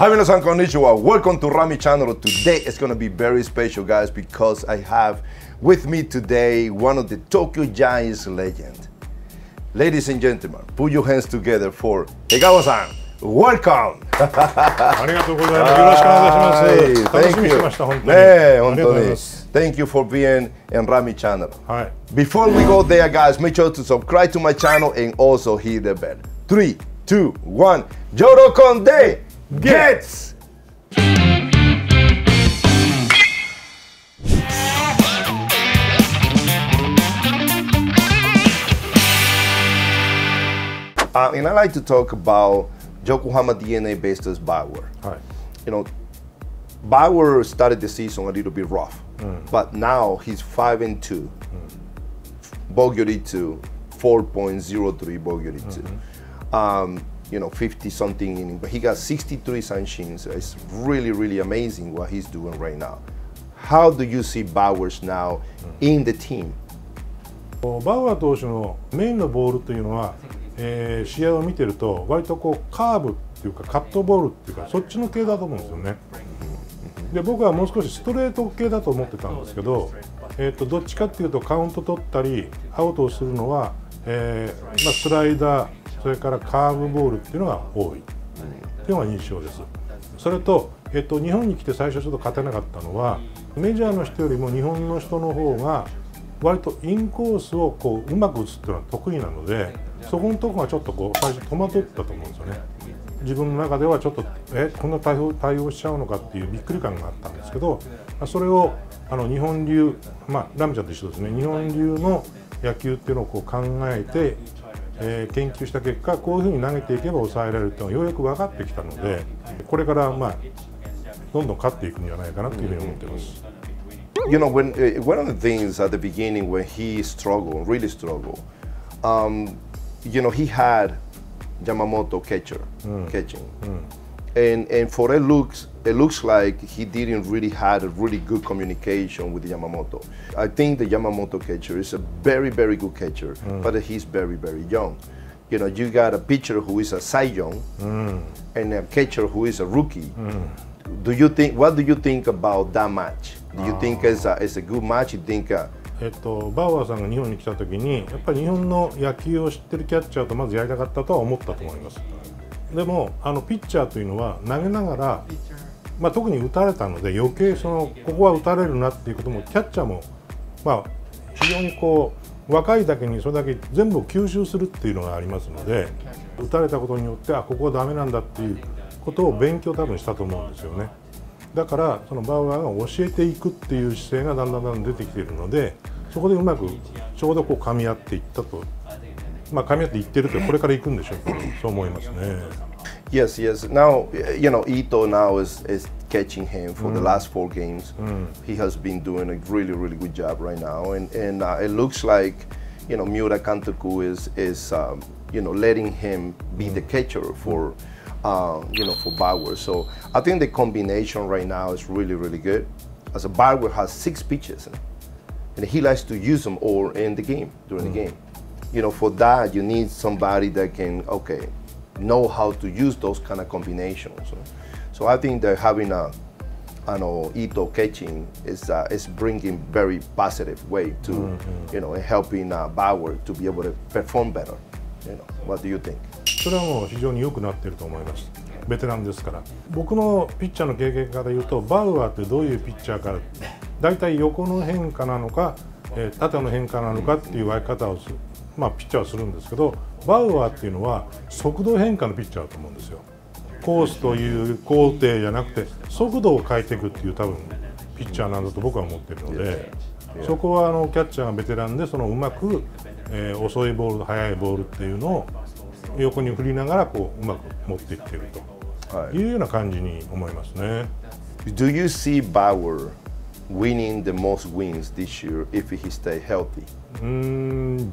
Hi minasan konnichiwa, welcome to Rami channel. Today is gonna be very special guys because I have with me today one of the Tokyo Giants legend. Ladies and gentlemen, put your hands together for Egawa-san. Welcome! Thank you for being in Rami channel. Before we go there, guys, make sure to subscribe to my channel and also hit the bell. 3, 2, 1, Gets. Uh, and I like to talk about Yokohama DNA based as Bauer. All right. You know, Bauer started the season a little bit rough, mm. but now he's 5 and 2. Mm. Bogyori 2, 4.03 Bogyori 2. Mm -hmm. um, you know 50 something i n n i n g but he got 63 s a n c h i n s It's really, really amazing what he's doing right now. How do you see Bowers now in the team? バウアー投手のメインのボールというのは、えー、試合を見てると割とこうカーブっていうかカットボールっていうかそっちの系だと思うんですよね。で僕はもう少しストレート系だと思ってたんですけど、えー、とどっちかっていうとカウント取ったりアウトをするのは、えーまあ、スライダーそれからカーブボールっていうのが多いっていうのが印象ですそれと、えっと、日本に来て最初ちょっと勝てなかったのはメジャーの人よりも日本の人の方が割とインコースをこううまく打つっていうのは得意なのでそこのとこがちょっとこう最初戸惑ったと思うんですよね自分の中ではちょっとえこんな対応対応しちゃうのかっていうびっくり感があったんですけどそれをあの日本流まあラムちゃんと一緒ですね日本流の野球っていうのをこう考えてえー、研究した結果こういうふうに投げていけば抑えられるというのがようやく分かってきたのでこれからまあどんどん勝っていくんじゃないかなというふうに思ってます。You know, when uh, one of the things at the beginning when he struggled, really struggled, um, you know, he had Yamamoto catcher, mm. catching. Mm. and and for it looks it looks like he didn't really had a really good communication with Yamamoto. I think the Yamamoto catcher is a very very good catcher, mm. but he's very very young. You know, you got a pitcher who is a Cy Young mm. and a catcher who is a rookie. Mm. Do you think? What do you think about that match? Do you ah. think it's a, it's a good match? You think? Uh, えっと、バウアーさんが日本に来た時にやっぱり日本の野球を知ってるキャッチャーとまずやりたかったとは思ったと思います。Eh, でもあのピッチャーというのは投げながら、まあ、特に打たれたので余計そのここは打たれるなっていうこともキャッチャーも、まあ、非常にこう若いだけにそれだけ全部を吸収するっていうのがありますので打たれたことによってあここはダメなんだっていうことを勉強多分したと思うんですよねだからそのバウアーが教えていくっていう姿勢がだんだんだん出てきているのでそこでうまくちょうどこう噛み合っていったとまあ、噛み合っていってるというこれからいくんでしょうけどそう思いますね。Yes, yes. Now, you know, Ito now is, is catching him for mm. the last four games. Mm. He has been doing a really, really good job right now, and and uh, it looks like, you know, Miura Kantoku is is um, you know letting him be mm. the catcher for. Uh, you know, for Bauer. So I think the combination right now is really, really good. As a Bauer has six pitches, and he likes to use them all in the game during the mm. game you know, for that, you need somebody that can, okay, know how to use those kind of combinations. So, I think that having a, you know, Ito catching is, uh, is bringing very positive way to, mm -hmm. you know, helping uh, Bauer to be able to perform better. You know, what do you think? それはもう非常に良くなってると思います。ベテランですから僕のピッチャーの経験から言うとバウアーってどういうピッチャーか大体横の変化なのか、えー、縦の変化なのかっていう分け方をするまあ、ピッチャーするんですけどバウアーっていうのは速度変化のピッチャーだと思うんですよコースという工程じゃなくて速度を変えていくっていう多分ピッチャーなんだと僕は思ってるのでそこはあのキャッチャーがベテランでそのうまく、えー、遅いボール速いボールっていうのを横に振りながらこううまく持っていってるというような感じに思いますね。Do you see Bauer winning the most wins this year if he stay healthy うん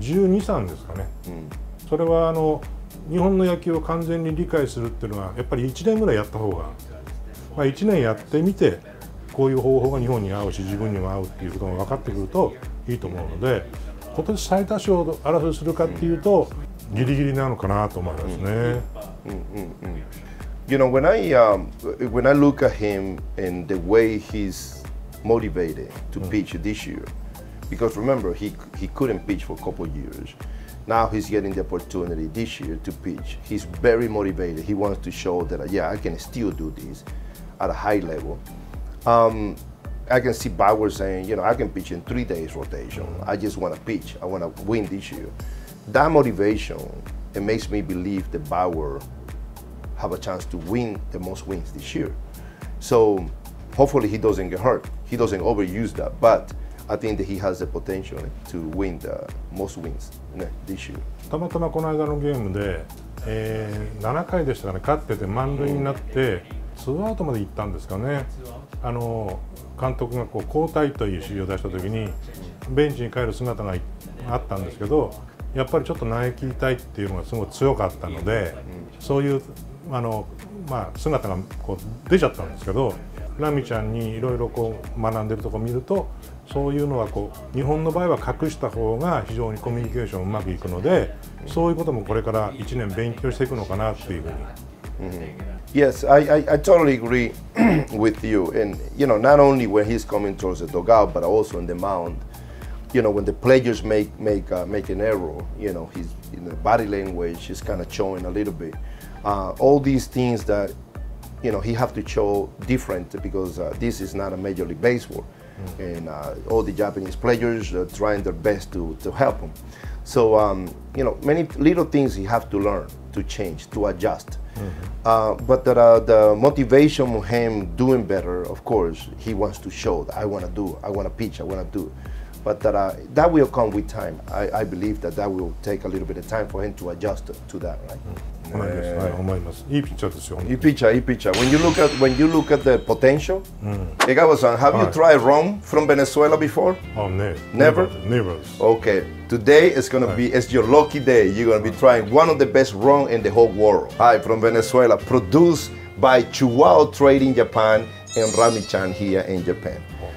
12、三ですかね、うん、それはあの日本の野球を完全に理解するっていうのはやっぱり1年ぐらいやった方が、まあ、1年やってみてこういう方法が日本に合うし自分にも合うっていうことが分かってくるといいと思うので今年最多勝争いするかっていうと、うん、ギリギリなのかなと思いますね。うんうんうん you know when I um, when I look at him and the way he's motivated to mm. pitch this year, because remember he he couldn't pitch for a couple years. Now he's getting the opportunity this year to pitch. He's very motivated. He wants to show that uh, yeah, I can still do this at a high level. Um, I can see Bauer saying, you know, I can pitch in three days rotation. I just want to pitch. I want to win this year. That motivation, it makes me believe that Bauer have a chance to win the most wins this year. So hopefully he doesn't get hurt. He doesn't overuse that, but I think that he has the potential to win the most wins this year. たまたまこの間のゲームで、えー、7回でしたかね、勝ってて満塁になって、ツーアウトまで行ったんですかね。あの監督がこう交代という指示を出したときに、ベンチに帰る姿があったんですけど、やっぱりちょっと投げ切りたいっていうのがすごい強かったので、そういうあの、まあ、姿がこう出ちゃったんですけどラミちゃんにいろいろ学んでるとこ見るとそういうのはこう日本の場合は隠した方が非常にコミュニケーションうまくいくのでそういうこともこれから1年勉強していくのかなっていうふうに。Yes, I, I, I totally agree with you. And, you know, not only when he's coming towards the dugout, but also in the mound. You know, when the players make make uh, make an error, you know, he's in the body language is kind of showing a little bit. Uh, all these things that you know he have to show different because uh, this is not a major league baseball, mm. and uh, all the Japanese players are trying their best to to help him. So um, you know many little things he have to learn to change to adjust. Mm -hmm. but the, uh, the motivation of him doing better, of course, he wants to show that I want to do, I want to pitch, I want to do. But uh, that, will come with time. I, I, believe that that will take a little bit of time for him to adjust to that, right? Mm. Uh, when you look at when you look at the potential, mm. have you tried rum from Venezuela before? Oh no, never, never. Okay, today is gonna be it's your lucky day. You're gonna be trying one of the best rum in the whole world. Hi, from Venezuela, produced by Chihuahua Trading Japan and Ramichan here in Japan.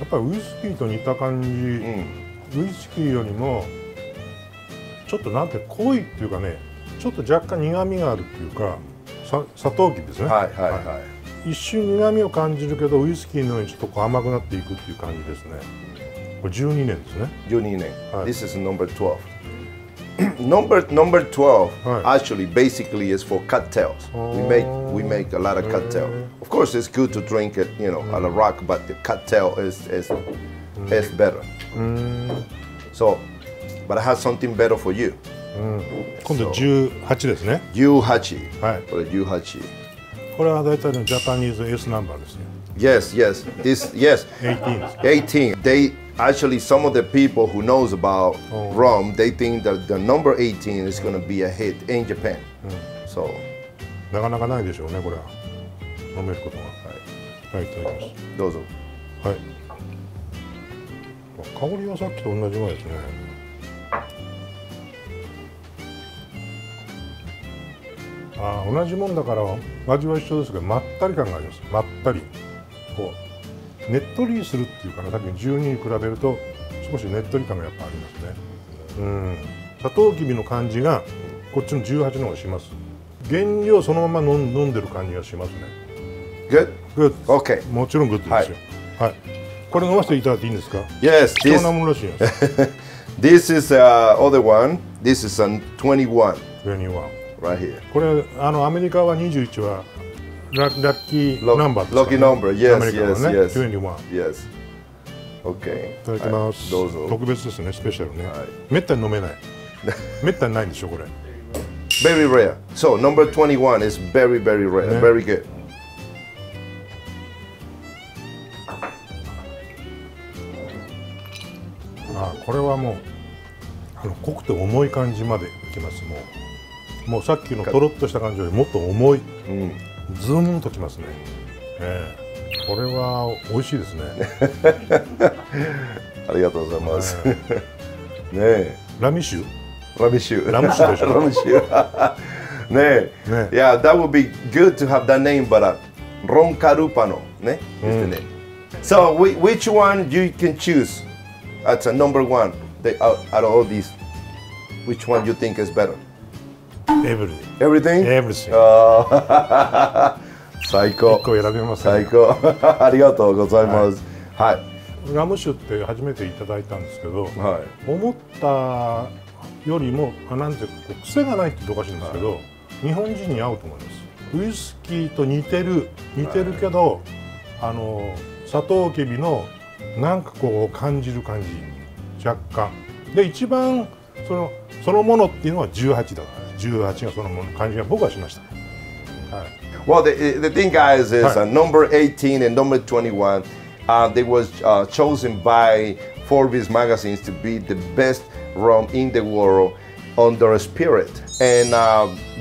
やっぱりウイスキーと似た感じ、うん、ウイスキーよりもちょっとなんて濃いっていうかねちょっと若干苦みがあるっていうかさ砂糖菌ですね、はいはいはい、はい、一瞬苦みを感じるけどウイスキーのようにちょっとこう甘くなっていくっていう感じですねこれ12年ですね12年、はい、This is number 12 number number 12 right. actually basically is for cattails. Oh. We make we make a lot of cattail. Of course it's good to drink it, you know, mm. on a rock, but the cattail is is mm. is better. Mm. So but I have something better for you. eighteen. Mm. 今度18ですね。18。はい。これ18。これは大体のジャパニーズエースナンバーですね。Yes, yes. i s yes. 18. 18. They actually some of the people who knows about oh. rum, they think that the number 18 is going to be a hit in Japan. Mm. So なかなかないでしょうね、これは。飲めることが。はい。はい、いただきます。どうぞ。はい。香りはさっきと同じぐらいですね。あ同じもんだから味は一緒ですけどまったり感がありますまったりこうねっとりするっていうかなさっきの12に比べると少しねっとり感がやっぱありますねうんサトウキビの感じがこっちの18の方がします原料そのまま飲んでる感じがしますねグッグッ OK もちろんグッドですよ、はい、はい、これ飲ませていただいていいんですか Yes 貴重なものらしいです This is the、uh, other one. This is a 21. 21. Right here. これあのアメリカは21はラッキーナンバーラッキーナンバー、yes, アメリカのね、yes, yes. 21。Yes. OK。いただきます、どうぞ。特別ですね、スペシャルね。めったに飲めない。めったにないんでしょ、これ。Very rare. So, number 21 is very, very rare.、very good. あこれはもうあの濃くて重い感じまでいきますもうもうさっきのとろっとした感じよりもっと重い、うん、ズームときますね、えー、これは美味しいですねありがとうございます、ねラミシュラミシュラミシュでしょラミシュねえ、ね、Yeah, that would be good to have that name, but、uh, ロンカルパノね、うん、ですね。So which one you can choose as a number one out, out of all these? Which one you think is better? Everything. Everything? Everything. 最高。一個選べませ最高。ありがとうございます。はい。はい、ラム酒って初めていただいたんですけど、はい、思ったよりもあなんていうか癖がないって言っておかしいんですけど、はい、日本人に合うと思います。ウイスキーと似てる似てるけど、あのサトウキビのなんかこう感じる感じ若干で一番そのそのものっていうのは18だから18がそのもの感じが僕はしました。Well, the, the thing, guys, is uh, number 18 and number 21, uh, they was uh, chosen by Forbes magazines to be the best rum in the world under spirit. And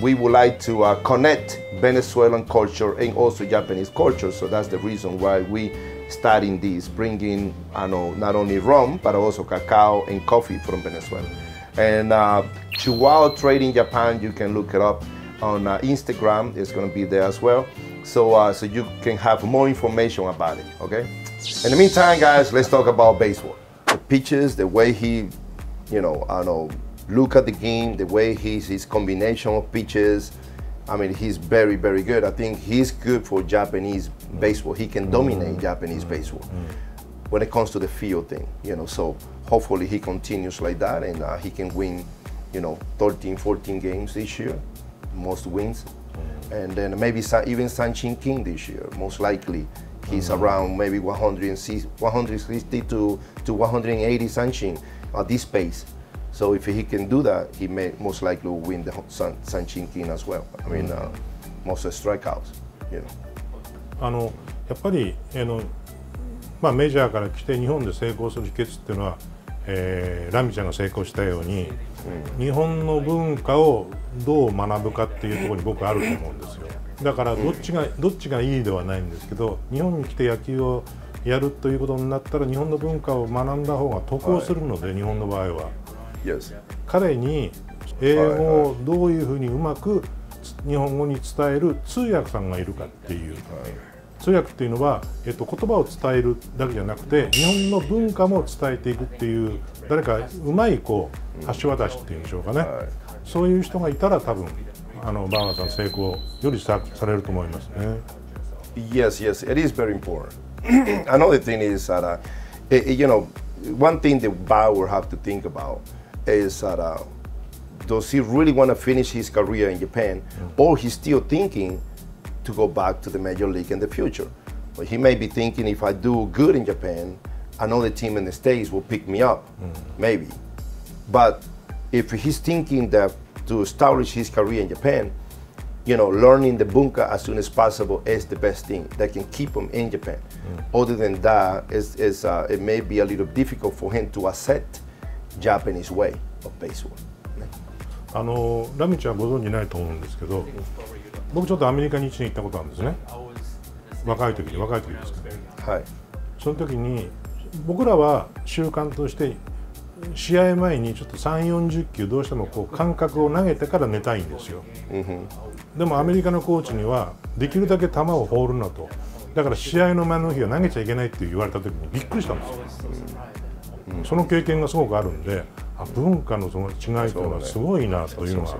we would like to connect Venezuelan culture and also Japanese culture. So that's the reason why we starting this, bringing I know, not only rum, but also cacao and coffee from Venezuela. And uh, Chihuahua Trading Japan, you can look it up on uh, Instagram. It's going to be there as well. So, uh, so you can have more information about it, okay? In the meantime, guys, let's talk about baseball. The pitches, the way he, you know, I know, look at the game, the way he's, his combination of pitches, I mean, he's very, very good. I think he's good for Japanese baseball. He can dominate mm -hmm. Japanese baseball. Mm -hmm when it comes to the field thing, you know. So hopefully he continues like that and uh, he can win, you know, 13, 14 games this year, most wins. Mm-hmm. And then maybe even Sanchin King this year, most likely. He's mm. around maybe 160, to, to 180 Sanchin at this pace. So if he can do that, he may most likely win the San, Sanchin King as well. I mean, mm-hmm. uh, most strikeouts, you know. まあ、メジャーから来て日本で成功する秘訣っていうのは、えー、ラミちゃんが成功したように、日本の文化をどう学ぶかっていうところに僕あると思うんですよだからどっちが、どっちがいいではないんですけど日本に来て野球をやるということになったら日本の文化を学んだ方が得をするので、はい、日本の場合は、彼に英語をどういうふうにうまく日本語に伝える通訳さんがいるかっていう、はいはい通訳っていうのは、えっと、言葉を伝えるだけじゃなくて日本の文化も伝えていくっていう誰かうまいこう橋渡しっていうんでしょうかね、はい、そういう人がいたら多分あのバーガーさん成功よりさされると思いますね。Yes, yes, it is very important. Another thing is that, uh, you know, one thing that Bauer have to think about is that uh, does he really want to finish his career in Japan, or he's still thinking to go back to the major league in the future. But he may be thinking if I do good in Japan, another team in the States will pick me up, mm. maybe. But if he's thinking that to establish his career in Japan, you know, learning the bunka as soon as possible is the best thing that can keep him in Japan. Mm. Other than that, it's, it's, uh, it may be a little difficult for him to accept Japanese way of baseball. あのラミちゃんご存じないと思うんですけど僕ちょっとアメリカに一年行ったことあるんですね若い時に若い時ですけど、はい、その時に僕らは習慣として試合前にちょっと3 4 0球どうしてもこう感覚を投げてから寝たいんですよ、うん、でもアメリカのコーチにはできるだけ球を放るなとだから試合の前の日は投げちゃいけないって言われた時にびっくりしたんですよ、うんうん、その経験がすごくあるんで文化のその違いというのはすごいなというのは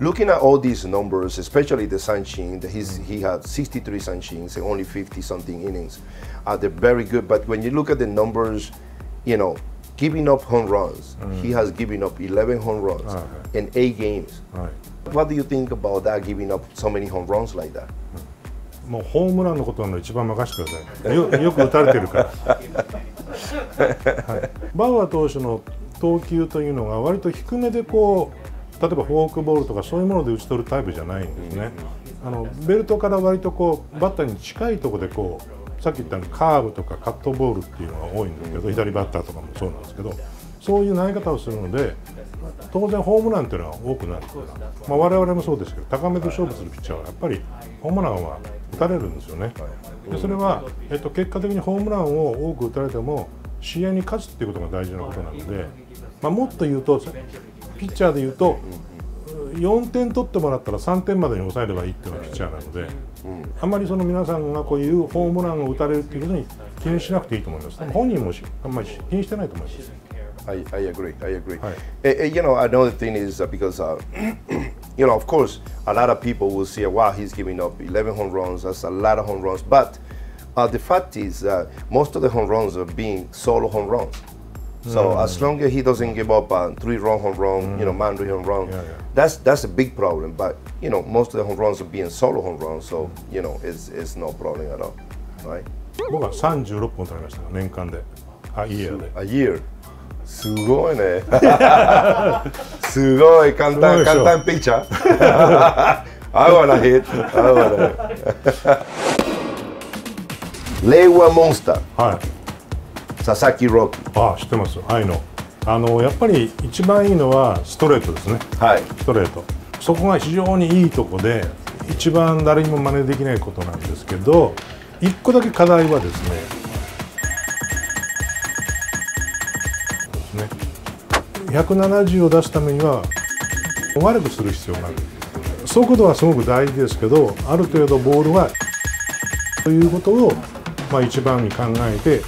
Looking at all these numbers, especially the Sanching, he had 63 Sanchings and only 50 something innings. Uh, they're very good, but when you look at the numbers, you know, giving up home runs, mm. he has given up 11 home runs ah, okay. in eight games. Right. What do you think about that, giving up so many home runs like that? もうホームランのことは一番任せてくださいよ、よく打たれてるから、はい、バウアー投手の投球というのが、割と低めでこう hmm. 例えばフォークボールとかそういうもので打ち取るタイプじゃないんですね。あのベルトから割とこうバッターに近いところでこうさっき言ったカーブとかカットボールっていうのが多いんですけど左バッターとかもそうなんですけどそういう投げ方をするので当然ホームランっていうのは多くなるから、まあ、我々もそうですけど高めと勝負するピッチャーはやっぱりホームランは打たれるんですよね。でそれは、えっと、結果的にホームランを多く打たれても試合に勝つっていうことが大事なことなので、まあ、もっと言うとピッチャーでいうと、4点取ってもらったら3点までに抑えればいいっていうのがピッチャーなので、あんまりその皆さんがこういうホームランを打たれるっていうことに気にしなくていいと思います。本人もあんまり気にしてないと思います。I, I agree. I agree. Right. You know, another thing is because, uh, you know, of course, a lot of people will say, wow, he's giving up 11 home runs. That's a lot of home runs. But uh, the fact is, uh, most of the home runs are being solo home runs. So mm as long as he doesn't give up on three run home run, mm you know, mm-hmm. man three home run, yeah, yeah. that's that's a big problem. But you know, most of the home runs are being solo home runs, so mm-hmm. you know, it's it's no problem at all, right? 僕は三十六本取りました年間で、あ、イヤーで。A year。すごいね。すごい簡単簡単ピクチャー。I eh? eh? eh, wanna hit. I wanna. 令和モンスター。はい。佐々木朗希あ知ってますのあのやっぱり一番いいのはストレートですね、はい、ストレートそこが非常にいいとこで一番誰にも真似できないことなんですけど一個だけ課題はですねですね170を出すためには悪くする必要がある速度はすごく大事ですけどある程度ボールはということを、まあ、一番に考えて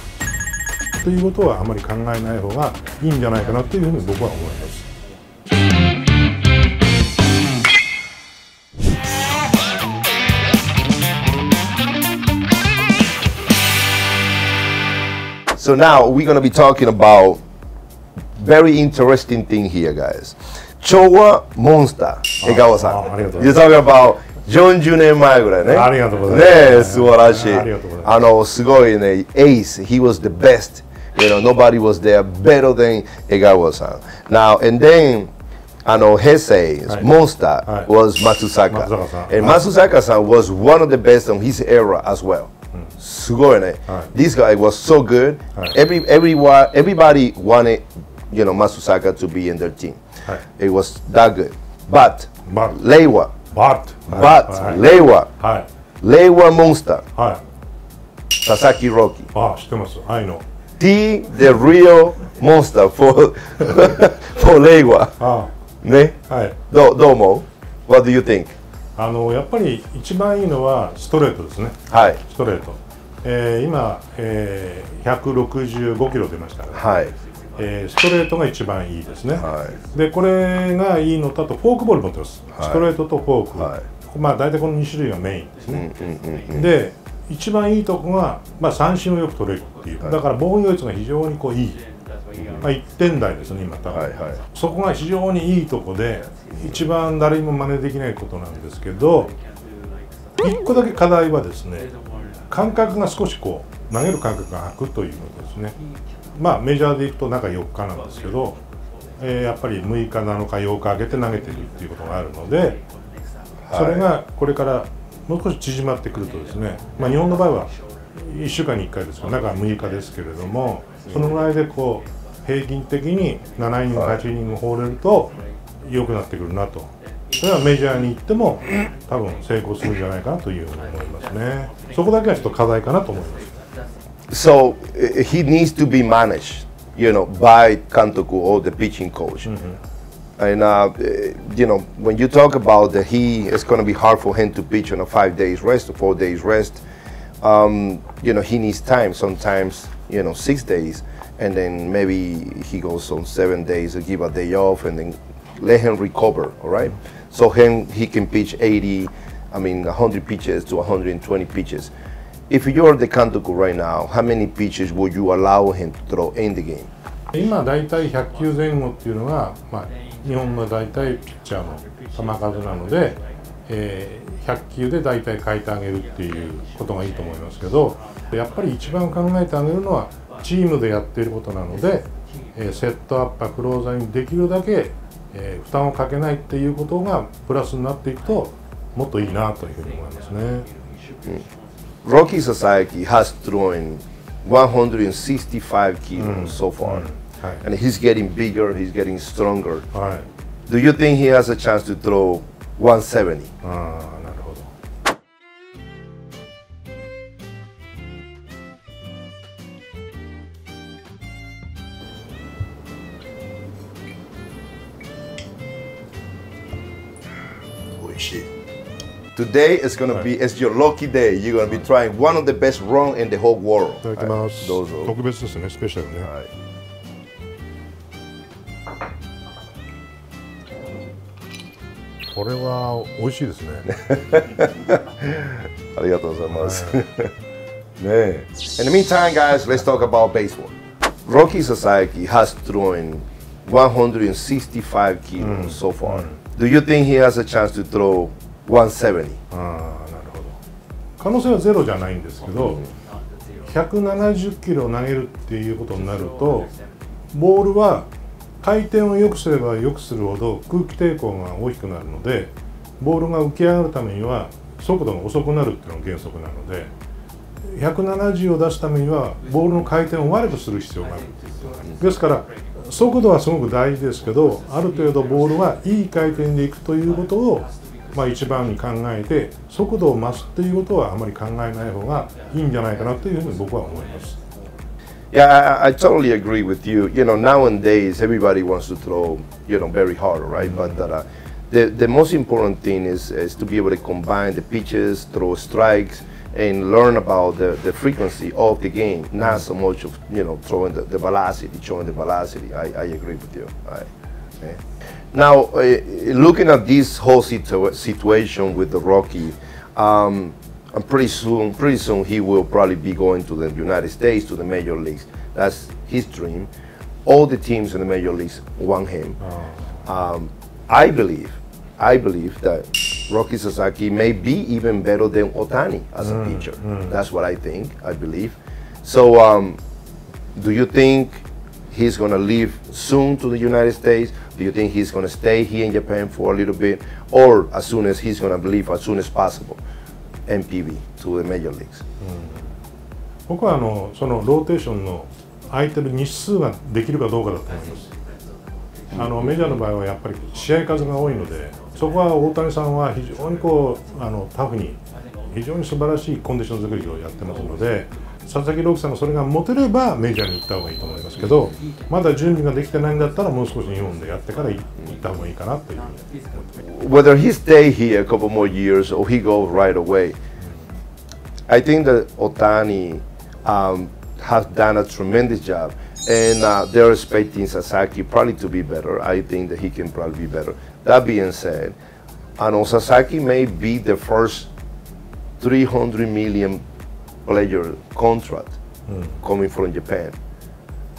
ということはあまり考えない方がいいんじゃないかなというふうに僕は思います。So now we're going to be talking about very interesting thing here, guys. Chowa Monster, Egawa-san. You're talking about 40年前ぐらいね。ありがとうございます。ね素晴らしい。あの、すごいね、エース、he was the best You know, nobody was there better than Egawa-san. Now, and then, I know Heisei's right. monster right. was Matsusaka. And Matsusaka-san was one of the best in his era as well. Hmm. Sugoi right. This guy was so good. Every, every, everybody wanted, you know, Matsusaka to be in their team. It was that good. But, but Lewa. But, but, but Lewa. Lewa Monster. Sasaki Rocky. Ah, I know. be the real monster for, for l e 和。あ a ね、はい、どどう思う ?What do you think? あのやっぱり一番いいのはストレートですね、はい、ストレート、えー、今、えー、165キロ出ましたから、はいえー、ストレートが一番いいですね、はい、でこれがいいのとあとフォークボール持ってます、はい、ストレートとフォーク、はい、まあ大体この2種類がメインですね、うんうんうんうん、で一番いいとこが、まあ、三振をよく取れるっていう、はい、だから防御率が非常にこういい、まあ、1点台ですね今はいはい、そこが非常にいいとこで一番誰にも真似できないことなんですけど1個だけ課題はですね感覚が少しこう投げる感覚が空くということですねまあメジャーでいくと中4日なんですけど、えー、やっぱり6日7日8日空けて投げてるっていうことがあるのでそれがこれからもう少し縮まってくるとですね、まあ、日本の場合は1週間に1回ですけど中は6日ですけれどもそのぐらいでこう平均的に7イニング8イニング放れると良くなってくるなとそれはメジャーに行っても多分成功するんじゃないかなというふうに思いますねそこだけはちょっと課題かなと思います。So he needs to be managed, you know, by 監督 o k or the pitching coach. Mm -hmm. And, uh, you know, when you talk about that he, it's going to be hard for him to pitch on a five days rest or four days rest, um, you know, he needs time, sometimes, you know, six days. And then maybe he goes on seven days or give a day off and then let him recover, all right? So him, he can pitch 80, I mean, 100 pitches to 120 pitches. If you're the Kantoku right now, how many pitches would you allow him to throw in the game? 100球前後っていうのかまあ日本の大体ピッチャーの球数なので、えー、100球で大体変えてあげるっていうことがいいと思いますけどやっぱり一番考えてあげるのはチームでやっていることなので、えー、セットアッパークローザーにできるだけ、えー、負担をかけないっていうことがプラスになっていくともっといいなというふうに思いますね。ロ o c k y s o c has thrown 165 kilos、うん、so far、うん Right. And he's getting bigger, he's getting stronger. All right. Do you think he has a chance to throw 170? Uh, ah, Today is gonna right. be it's your lucky day. You're gonna be trying one of the best rum in the whole world. いただきます。どうぞ。特別ですね、スペシャルね。はい。これは美味しいですねありがとうございます、はい、ね In the meantime guys let's talk about baseball Rocky Sasaki has thrown 165 kilos、うん、so far、Do you think he has a chance to throw 170? ああなるほど可能性はゼロじゃないんですけど、170キロ投げるっていうことになるとボールは回転を良くすれば良くするほど空気抵抗が大きくなるのでボールが浮き上がるためには速度が遅くなるっていうのが原則なので170を出すためにはボールの回転を悪くする必要があるですから速度はすごく大事ですけどある程度ボールはいい回転でいくということを、まあ、一番に考えて速度を増すということはあまり考えない方がいいんじゃないかなというふうに僕は思います。Yeah, I, I, totally agree with you. You know, nowadays everybody wants to throw, you know, very hard, right? But uh, the the most important thing is is to be able to combine the pitches, throw strikes, and learn about the, the frequency of the game, not so much of you know throwing the, the velocity, showing the velocity. I, I agree with you. Okay. Eh. Now, uh, looking at this whole situ situation with the Rocky. Um, and pretty soon, pretty soon he will probably be going to the United States to the major leagues. That's his dream. All the teams in the major leagues want him. Oh. Um, I believe, I believe that Rocky Sasaki may be even better than Otani as mm, a pitcher. Mm. That's what I think. I believe. So, um, do you think he's going to leave soon to the United States? Do you think he's going to stay here in Japan for a little bit, or as soon as he's going to leave as soon as possible? MPB to the major leagues、僕はあのそのローテーションの空いてる日数ができるかどうかだと思います。あのメジャーの場合はやっぱり試合数が多いのでそこは大谷さんは非常にこうあのタフに非常に素晴らしいコンディション作りをやってますので。佐々木朗希さんもそれが持てればメジャーに行った方がいいと思いますけどまだ準備ができてないんだったらもう少し日本でやってから行った方がいいかなというふうに Whether he stay here a couple more years or he go right away I think that Otani um, has done a tremendous job and uh, they're expecting Sasaki probably to be better I think that he can probably be better that being said I know Sasaki may be the first 300 million player contract mm. coming from Japan.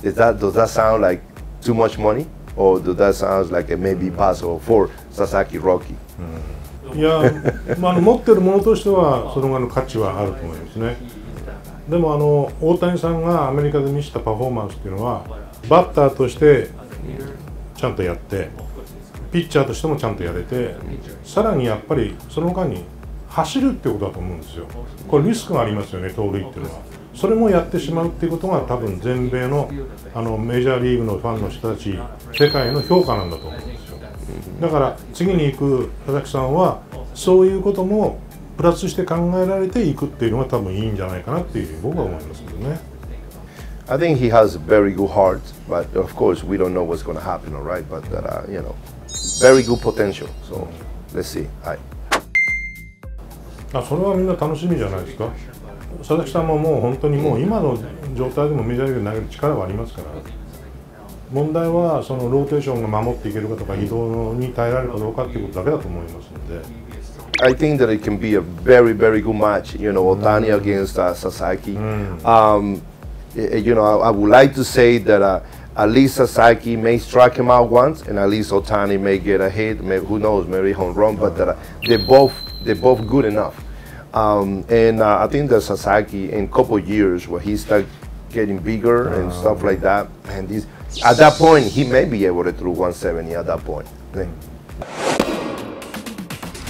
Is that does that sound like too much money, or does that sound like a maybe possible for Sasaki Rocky? いや、まあ、持ってるものとしてはそのぐらいの価値はあると思いますね。でもあの大谷さんがアメリカで見せたパフォーマンスっていうのはバッターとしてちゃんとやってピッチャーとしてもちゃんとやれてさらにやっぱりその間に走るってことだと思うんですよこれリスクがありますよね盗塁っていうのはそれもやってしまうっていうことが多分全米のあのメジャーリーグのファンの人たち世界の評価なんだと思うんですよだから次に行く佐々木さんはそういうこともプラスして考えられていくっていうのが多分いいんじゃないかなっていうふうに僕は思いますけどね。I think he has a very good heart, but of course we don't know what's going to happen, a l right? But uh, you know, very good potential. So let's see. はい。あそれはみんな楽しみじゃないですか佐々木さんももう本当にもう今の状態でもメジャーリーグ投げる力はありますから問題はそのローテーションが守っていけるかとか移動に耐えられるかどうかっていうことだけだと思いますので。I think that it can be a very, very good match. You know, Otani mm. against uh, Sasaki. Mm. Um, you know, I, I, would like to say that uh, at least Sasaki may strike him out once, and at least Otani may get a hit. May, who knows? Maybe home run. But that uh, they both they're both good enough. Um, and uh, I think that Sasaki in a couple years where he start getting bigger and ah, stuff like that, and this at that point he may be able to do 170 at that point.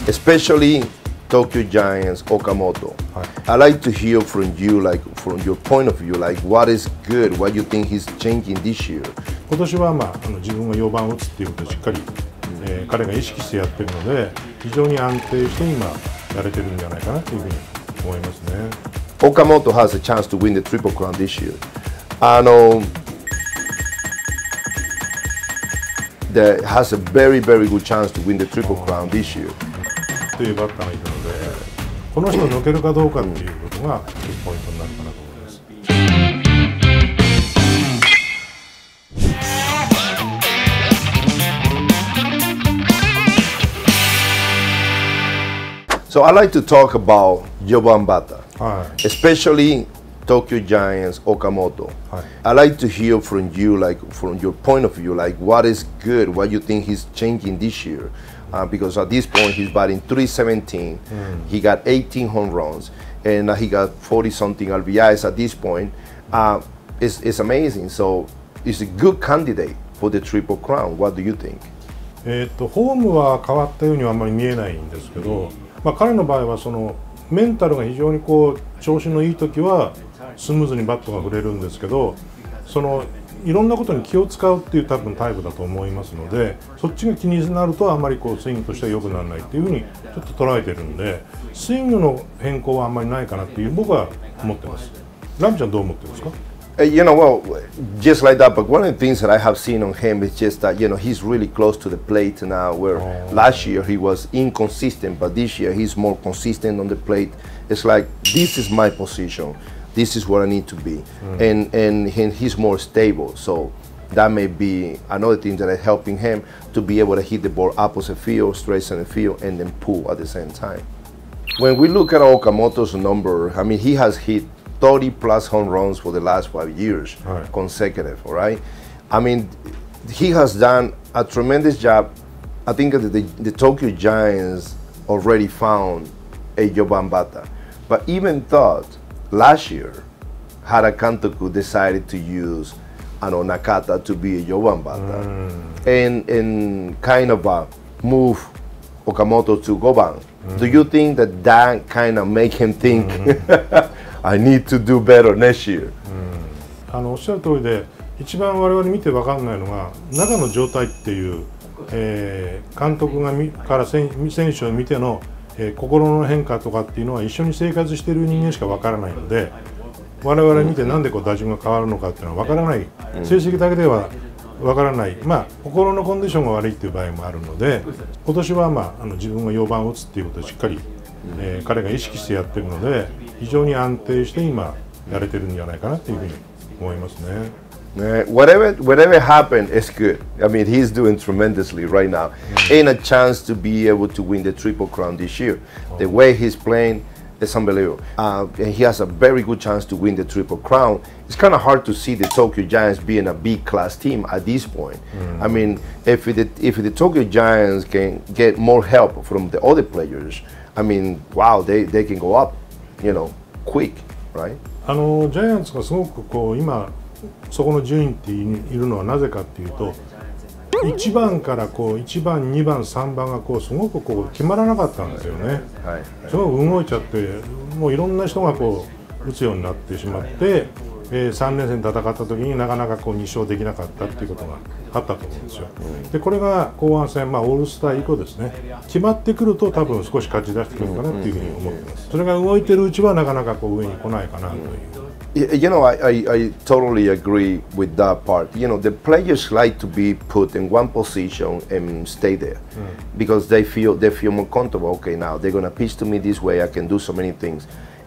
Especially Tokyo Giants Okamoto. I like to hear from you, like from your point of view, like what is good, what you think he's changing this year. 今年はまああの自分が4番を打つっていうことをしっかり、えー、彼が意識してやってるので。非常に安定して今やれてるんじゃないかなというふうに思いますね。岡本 has a chance to win the triple crown this year. あの that has a very, very good chance to win the triple crown this year. というバッターがいるので、この人抜けるかどうかっていうことが非 So I like to talk about Jovan Bata, right. especially Tokyo Giants, Okamoto. Right. I like to hear from you, like from your point of view, like what is good, what you think he's changing this year. Uh, because at this point he's batting 317, mm. he got 18 home runs, and uh, he got 40 something RBIs at this point. Uh, it's, it's amazing. So it's a good candidate for the Triple Crown. What do you think? えー、とフォームは変わったようにはあんまり見えないんですけど、eh, まあ、彼の場合はそのメンタルが非常にこう調子のいい時はスムーズにバットが振れるんですけどそのいろんなことに気を使うっていう多分タイプだと思いますのでそっちが気になるとあんまりこうスイングとしては良くならないっていうふうにちょっと捉えてるんでスイングの変更はあんまりないかなっていう僕は思ってます。ラムちゃんどう思ってるんですか Uh, you know, well, just like that. But one of the things that I have seen on him is just that you know he's really close to the plate now. Where oh. last year he was inconsistent, but this year he's more consistent on the plate. It's like this is my position, this is where I need to be, mm. and, and and he's more stable. So that may be another thing that is helping him to be able to hit the ball opposite field, straight center field, and then pull at the same time. When we look at Okamoto's number, I mean, he has hit 30 plus home runs for the last five years consecutive. All right. I mean, he has done a tremendous job. I think the, the Tokyo Giants already found a Yoban Bata. But even thought last year, Harakantoku decided to use an Onakata to be a Yoban Bata mm. and, and kind of a move Okamoto to Goban. Mm. Do you mm. think that that kind of make him think mm -hmm. I need to do better next year、うん、あのおっしゃる通りで一番我々見て分かんないのが中の状態っていう、えー、監督がみから選手を見ての、えー、心の変化とかっていうのは一緒に生活している人間しか分からないので我々見てなんでこう打順が変わるのかっていうのは分からない、成績だけではわからない、まあ、心のコンディションが悪いっていう場合もあるので今年は、まあ、あの自分が4番を打つっていうことをしっかり、えー、彼が意識してやってるので非常に安定して今やれてるんじゃないかなっていうふうに思いますね。Uh, whatever whatever happened is good. I mean, he's doing tremendously right now. Ain't a chance to be able to win the Triple Crown this year. The way he's playing is unbelievable. Uh, he has a very good chance to win the Triple Crown. It's kind of hard to see the Tokyo Giants being a big class team at this point. Mm. I mean, if the, if the Tokyo Giants can get more help from the other players, I mean, wow, they, they can go up. you know, quick, right? あのジャイアンツがすごくこう今そこの順位っているのはなぜかっていうと1番からこう1番2番3番がこうすごくこう決まらなかったんですよね、すごく動いちゃってもういろんな人がこう打つようになってしまってえー、3連戦戦った時になかなかこう2勝できなかったっていうことがあったと思うんですよ。でこれが後半戦、まあ、オールスター以降ですね決まってくると多分少し勝ち出してくるかなっていうふうに思ってます。それが動いてるうちはなかなかこう上に来ないかなという。you know, I, I, I, totally agree with that part. You know, the players like to be put in one position and stay there mm. because they feel they feel more comfortable. Okay, now they're gonna pitch to me this way. I can do so many things.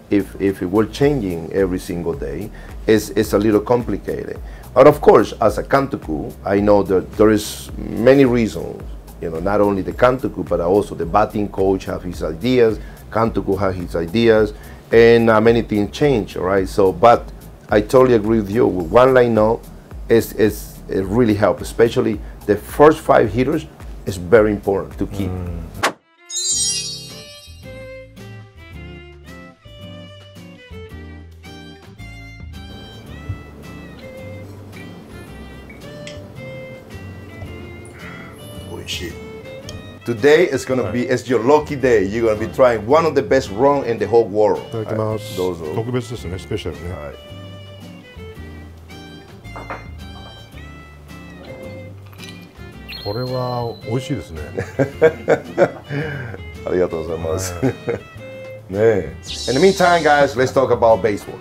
if, if it were changing every single day, is, is a little complicated. But of course, as a Kantoku, I know that there is many reasons. You know, not only the Kantoku, but also the batting coach have his ideas, Kantoku have his ideas, and uh, many things change, right? So, but I totally agree with you. With one line now, it's, it's, it really helps, especially the first five hitters is very important to keep. Mm. shit. Today is gonna right. be it's your lucky day. You're gonna be trying one of the best rum in the whole world. Thank you, Miles. Those are. Talk about this and special. Yeah. All right. これは美味しいですね。ありがとうございます。ね In the meantime, guys, let's talk about baseball.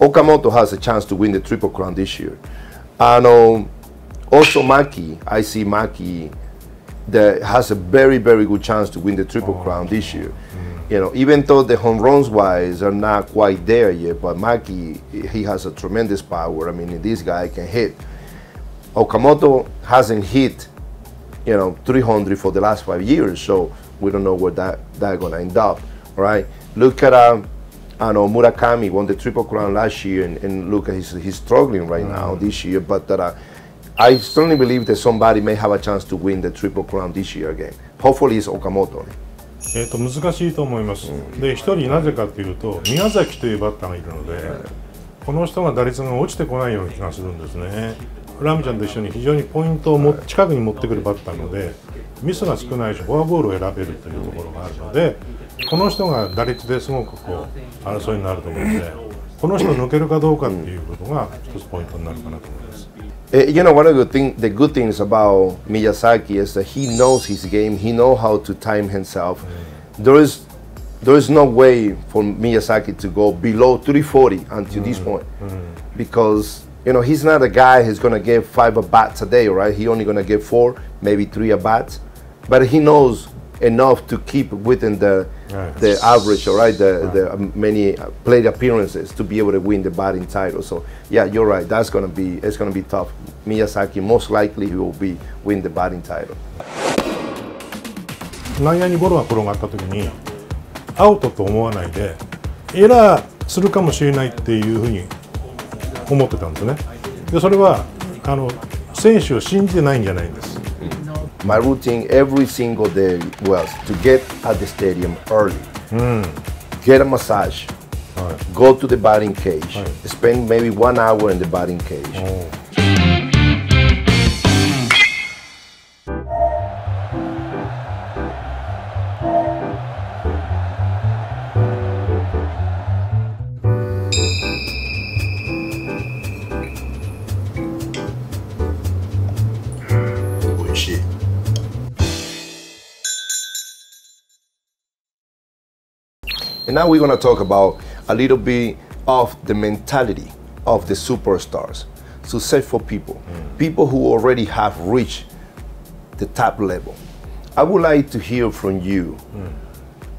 Okamoto has a chance to win the Triple Crown this year. And also Maki, I see Maki that has a very, very good chance to win the Triple oh. Crown this year. Mm. You know, even though the home runs wise are not quite there yet, but Maki, he has a tremendous power. I mean, this guy can hit. Okamoto hasn't hit, you know, 300 for the last five years, so we don't know where that that gonna end up, right? Look at um, I know Murakami won the triple crown last year, and, and look at he's he's struggling right mm now this year, but that. Uh, I strongly believe that somebody may have a chance to win the Triple Crown this year again. Hopefully it's Okamoto. えー、と難しいと思います、で1人なぜかというと宮崎というバッターがいるので、この人が打率が落ちてこないような気がするんですねラミちゃんと一緒に非常にポイントをも、近くに持ってくるバッターなのでミスが少ないしフォアボールを選べるというところがあるのでこの人が打率ですごくこう争いになると思うのでこの人抜けるかどうかっていうことが一つポイントになるかなと思います。Eh, you know, one of the thing, the good things about Miyazaki is that he knows his game. He knows how to time himself. Mm. There is, there is no way for Miyazaki to go below 340 until mm. this point, mm. because you know he's not a guy who's gonna give five a bats a day, right? He only gonna give four, maybe three a bats, but he knows enough to keep within the t h e average, all right, the, right. the many plate appearances to be able to win the batting title. So yeah, you're right. That's gonna be it's gonna be tough. Miyazaki most likely he will be win the batting title. 内野にゴロが転がったときにアウトと思わないでエラーするかもしれないっていうふうに思ってたんですねでそれはあの選手を信じてないんじゃないんです My routine every single day was to get at the stadium early, mm. get a massage, right. go to the batting cage, right. spend maybe one hour in the batting cage. Oh And now we're gonna talk about a little bit of the mentality of the superstars, successful people, mm. people who already have reached the top level. I would like to hear from you mm.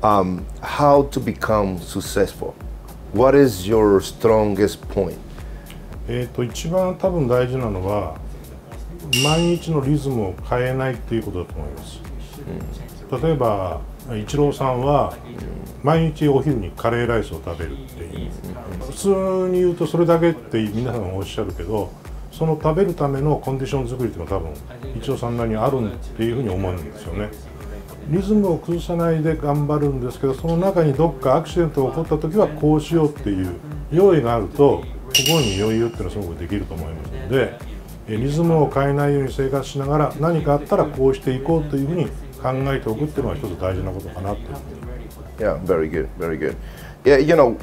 um, how to become successful. What is your strongest point? えっと一番多分大事なのは毎日のリズムを変えないということだと思います。うん、例えばイチローさんは毎日お昼にカレーライスを食べるっていう普通に言うとそれだけって皆さんおっしゃるけどその食べるためのコンディション作りっていうのは多分イチローさんなりにあるっていうふうに思うんですよね。リズムを崩さないで頑張るんですけどその中にどっかアクシデントが起こった時はこうしようっていう用意があると心に余裕っていうのはすごくできると思いますのでリズムを変えないように生活しながら何かあったらこうしていこうというふうに考えておくっていうのは一つ大事なことかなって。Yeah, very good, very good. Yeah, you know,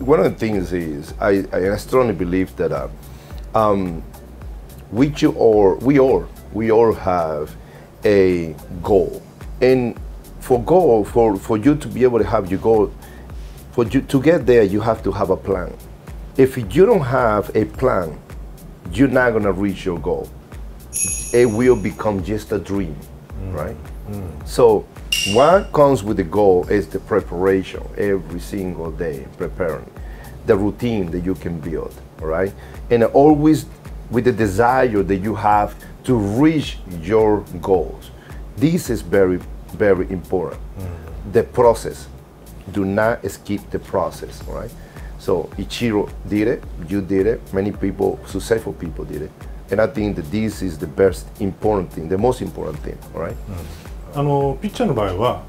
one of the things is I, I strongly believe that uh, um, we all we all we all have a goal, and for goal for for you to be able to have your goal, for you to get there, you have to have a plan. If you don't have a plan, you're not gonna reach your goal. It will become just a dream, mm. right? Mm. So what comes with the goal is the preparation every single day, preparing the routine that you can build, all right? And always with the desire that you have to reach your goals. This is very, very important. Mm. The process. Do not skip the process, all right? So Ichiro did it, you did it, many people, successful people did it. And I think that this is the best important thing, the most important thing, all right? Mm. あのピッチャーの場合は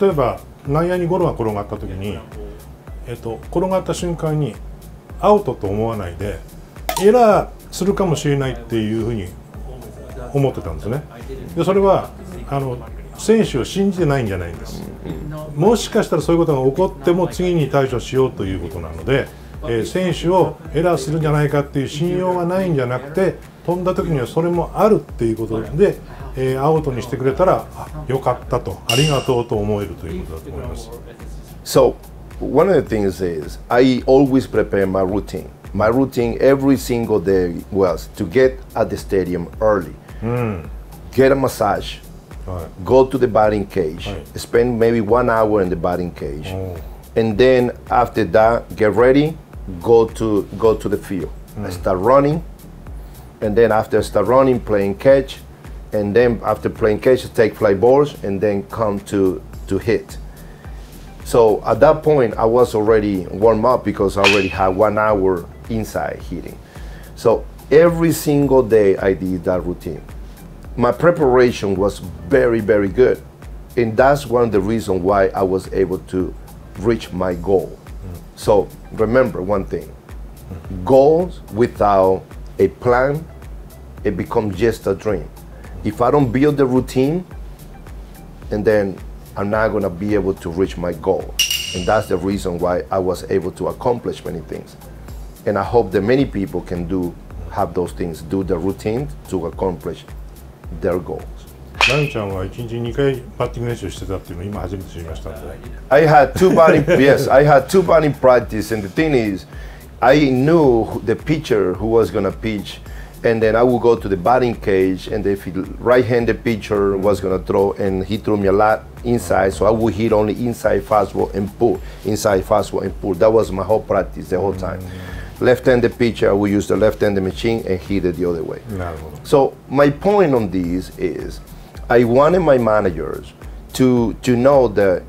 例えば内野にゴロが転がった時に、えっと、転がった瞬間にアウトと思わないでエラーするかもしれないっていうふうに思ってたんですねでそれはあの選手を信じてないんじゃないんです、もしかしたらそういうことが起こっても次に対処しようということなので、えー、選手をエラーするんじゃないかっていう信用がないんじゃなくて飛んだ時にはそれもあるっていうことでえー、アウトにしてくれたらよかったとありがとうと思えるということだと思います。So one of the things is I always prepare my routine. My routine every single day was to get at the stadium early, mm. get a massage, go to the batting cage, spend maybe one hour in the batting cage, oh. and then after that get ready, go to go to the field. Mm. I start running, and then after I start running, playing catch, and then after playing catch, take fly balls and then come to, to hit. So at that point, I was already warm up because I already had one hour inside hitting. So every single day I did that routine. My preparation was very, very good. And that's one of the reasons why I was able to reach my goal. So remember one thing goals without a plan, it becomes just a dream. If I don't build the routine, and then I'm not gonna be able to reach my goal. And that's the reason why I was able to accomplish many things. And I hope that many people can do, have those things, do the routine to accomplish their goals. ナミちゃんは was 2回ハッティンク練習してたっていうのを今初めて知りましたんて i had two batting, yes, I had two batting practice, and the thing is, I knew the pitcher who was gonna pitch and then I would go to the batting cage, and if right-handed pitcher was gonna throw, and he threw me a lot inside, so I would hit only inside fastball and pull, inside fastball and pull. That was my whole practice the whole mm. time. Mm-hmm. Left-handed pitcher, I would use the left-handed machine and hit it the other way. So my point on this is, I wanted my managers to to know that,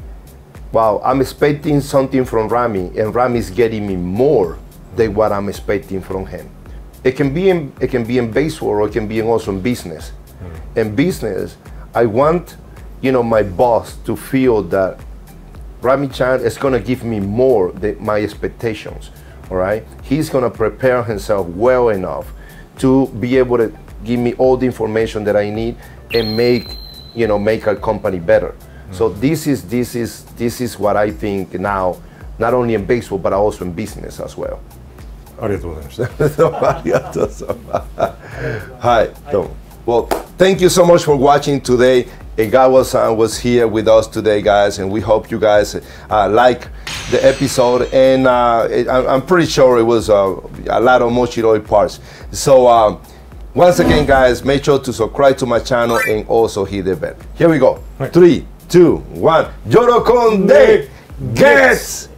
wow, I'm expecting something from Rami, and Rami is getting me more than what I'm expecting from him. It can be in it can be in baseball or it can be also in business. Mm. In business, I want you know my boss to feel that Rami Chan is gonna give me more than my expectations. All right, he's gonna prepare himself well enough to be able to give me all the information that I need and make you know make our company better. Mm. So this is this is this is what I think now, not only in baseball but also in business as well. ありがとうございました。どうもありがとうございます。はい、どうも。Well, thank you so much for watching today. Egawa-san was here with us today, guys, and we hope you guys uh, like the episode. And uh, it, I'm pretty sure it was uh, a lot of Mochiroi parts. So um, once again, guys, make sure to subscribe to my channel and also hit the bell. Here we go. Right. Three, two, one. Yorokonde guess.